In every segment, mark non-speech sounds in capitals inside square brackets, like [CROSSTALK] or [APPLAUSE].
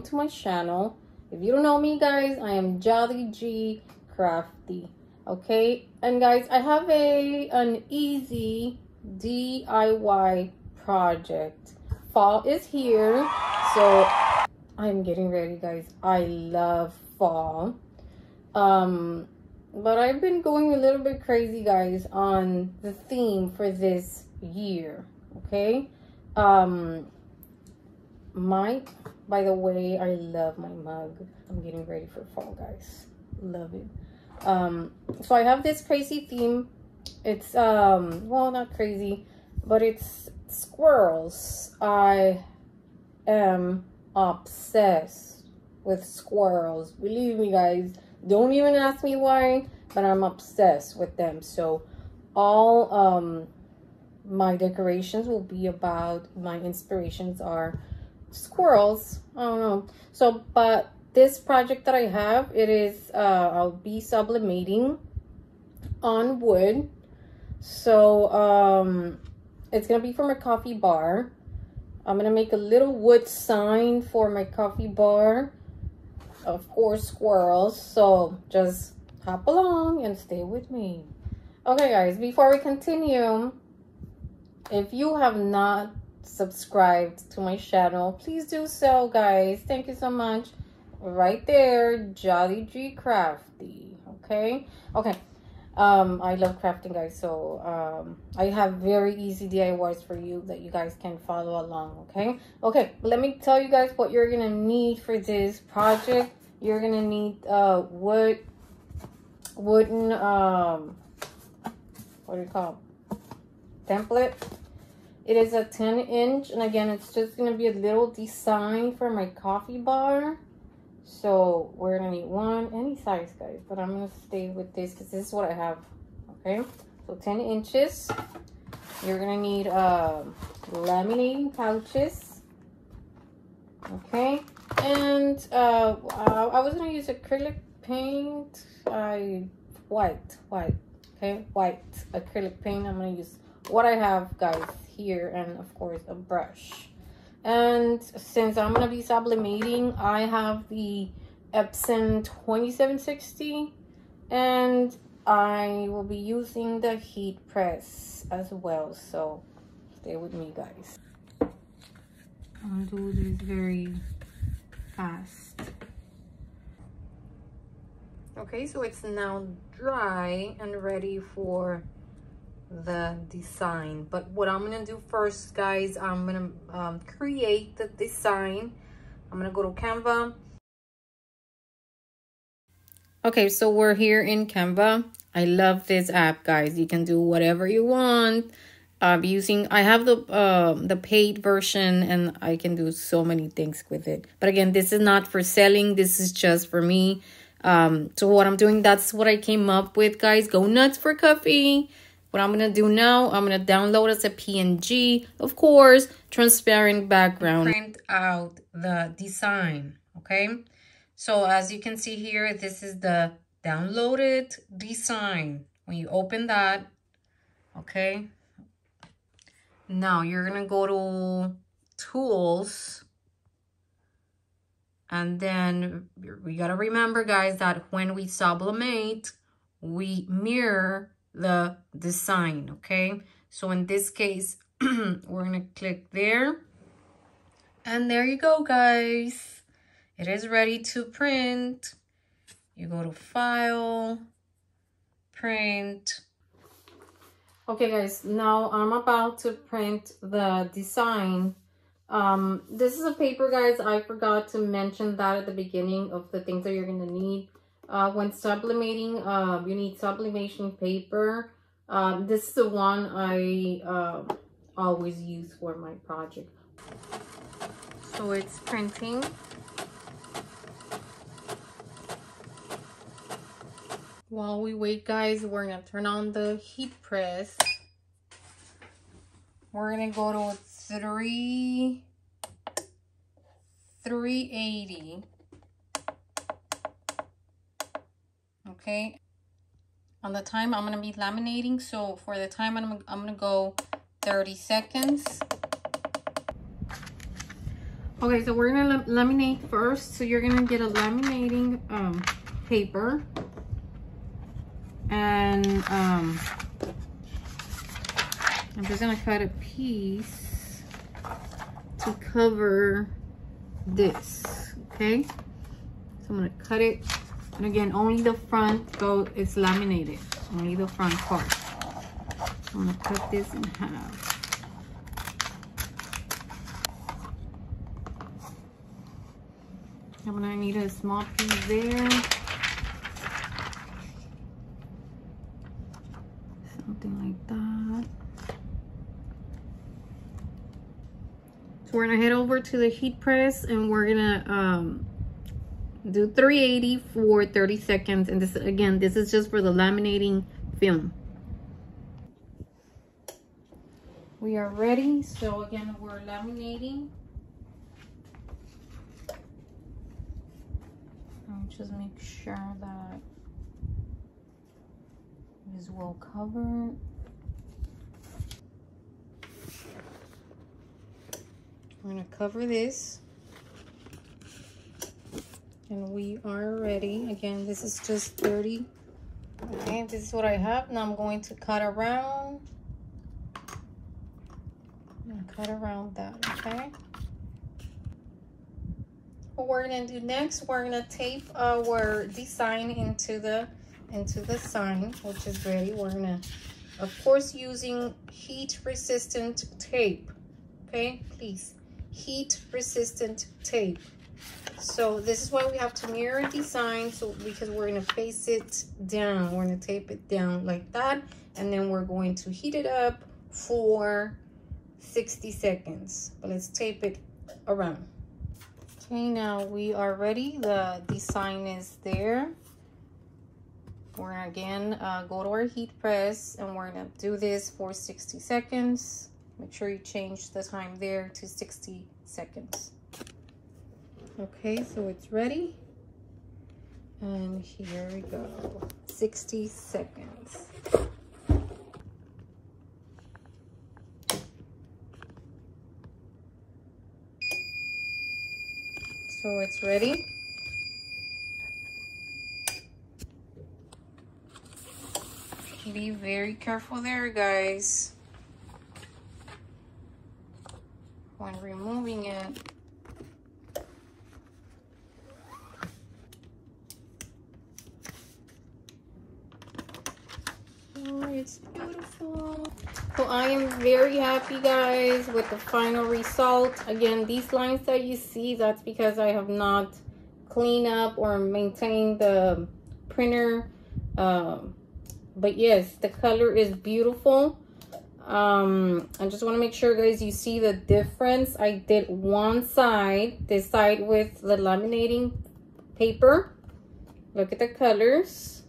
welcome to my channel. If you don't know me, guys, I am Yadi G Crafty. Okay, and guys, I have a an easy DIY project. Fall is here, so I'm getting ready, guys. I love fall. Um, but I've been going a little bit crazy, guys, on the theme for this year. Okay, um, my by the way, I love my mug. I'm getting ready for fall, guys. Love it. Um, so I have this crazy theme. It's, um, well, not crazy, but it's squirrels. I am obsessed with squirrels. Believe me, guys. Don't even ask me why, but I'm obsessed with them. So all um, my decorations will be about, my inspirations are squirrels. I don't know. So, but this project that I have, it is, uh, I'll be sublimating on wood. So, um, it's going to be for my coffee bar. I'm going to make a little wood sign for my coffee bar. Of course, squirrels. So, just hop along and stay with me. Okay, guys, before we continue, if you have not subscribed to my channel, please do so, guys. Thank you so much. Right there, Yadi G Crafty. Okay? Okay. Um, I love crafting, guys. So, um, I have very easy DIYs for you that you guys can follow along. Okay? Okay. Let me tell you guys what you're to need for this project. You're to need, uh, wood, wooden, um, what do you call it? Template it is a 10 inch and again it's just going to be a little design for my coffee bar. So we're going to need one, any size guys, but I'm going to stay with this because this is what I have. Okay, so 10 inches. You're going to need uh, laminating pouches. Okay, and uh, I was going to use acrylic paint. I white, white, okay, white acrylic paint. I'm going to use what I have guys here and of course a brush. And since I'm gonna be sublimating I have the Epson 2760 and I will be using the heat press as well. So stay with me guys. I'll do this very fast. Okay so it's now dry and ready for the design. But what i'm gonna do first guys i'm gonna um, create the design. I'm gonna go to canva. Okay so we're here in canva. I love this app guys. You can do whatever you want. I'm using i have the uh, the paid version and i can do so many things with it. But again this is not for selling. This is just for me. Um so what i'm doing that's what i came up with guys. Go nuts for coffee what I'm going to do now, I'm going to download as a PNG, of course, transparent background. Print out the design, okay? So as you can see here, this is the downloaded design. When you open that, okay? Now you're going to go to tools. And then we got to remember, guys, that when we sublimate, we mirror the design, okay? So in this case, [CLEARS THROAT] we're to click there. And there you go, guys. It is ready to print. You go to File, Print. Okay, guys, now I'm about to print the design. Um, this is a paper, guys. I forgot to mention that at the beginning of the things that you're to need. Uh, when sublimating, uh, you need sublimation paper. Um, this is the one I uh, always use for my project. So it's printing. While we wait, guys, we're to turn on the heat press. We're going to go to 3, 380. Okay on the time i'm going to be laminating so for the time i'm, I'm going to go 30 seconds Okay, so we're gonna laminate first. So you're gonna get a laminating um, paper. And um, I'm just gonna cut a piece to cover this, okay? So I'm gonna cut it. And again, only the front go is laminated, only the front part. I'm gonna cut this in half. I'm gonna need a small piece there. Something like that. So we're gonna head over to the heat press and we're gonna um, do 380 for 30 seconds. And this, again, this is just for the laminating film. We are ready. So again, we're laminating. just make sure that it is well covered. We're gonna cover this. And we are ready. Again, this is just 30. Okay, this is what I have. Now I'm going to cut around. cut around that, okay? what we're gonna do next we're gonna tape our design into the into the sign which is ready we're gonna of course using heat resistant tape okay please heat resistant tape so this is why we have to mirror the design so because we're going to face it down we're to tape it down like that and then we're going to heat it up for 60 seconds but let's tape it around Okay, now we are ready. The design is there. We're gonna again uh, go to our heat press and we're gonna do this for 60 seconds. Make sure you change the time there to 60 seconds. Okay, so it's ready. And here we go, 60 seconds. So it's ready. Be very careful there, guys. When removing it. It's beautiful. So I am very happy, guys, with the final result. Again, these lines that you see, that's because I have not cleaned up or maintained the printer. Um, but yes, the color is beautiful. Um, I just want to make sure, guys, you see the difference. I did one side, this side with the laminating paper. Look at the colors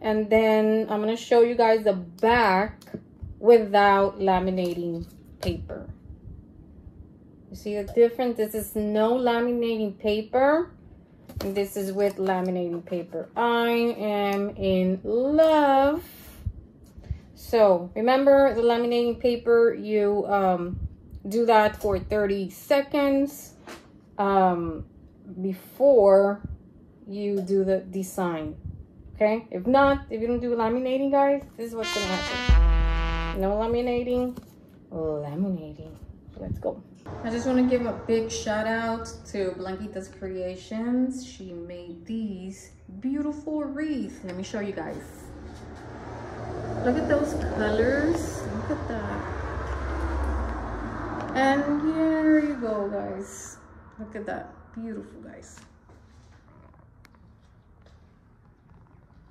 and then I'm going to show you guys the back without laminating paper. You see the difference? This is no laminating paper. And this is with laminating paper. I am in love. So remember the laminating paper, you um, do that for 30 seconds um, before you do the design. Okay? If not, if you don't do laminating, guys, this is what's to happen. No laminating, laminating. Let's go. I just want to give a big shout out to Blanquita's Creations. She made these beautiful wreaths. Let me show you guys. Look at those colors. Look at that. And here you go, guys. Look at that. Beautiful, guys.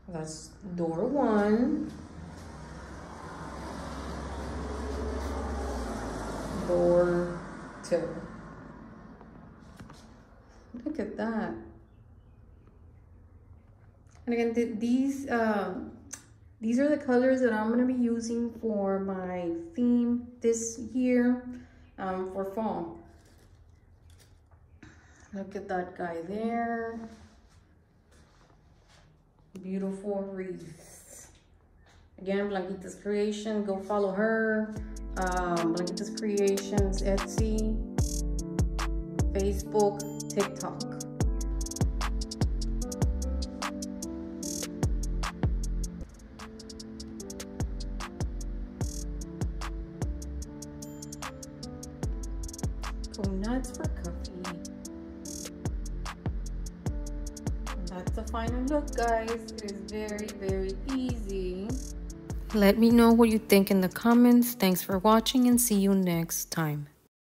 That's door one. Door two. Look at that. And again, th these um, these are the colors that I'm going to be using for my theme this year um, for fall. Look at that guy there beautiful wreaths. Again, Blanquita's Creation, go follow her. Um, Blanquita's Creations, Etsy. Facebook, TikTok. Go nuts for coffee. Final look, guys. It is very, very easy. Let me know what you think in the comments. Thanks for watching and see you next time.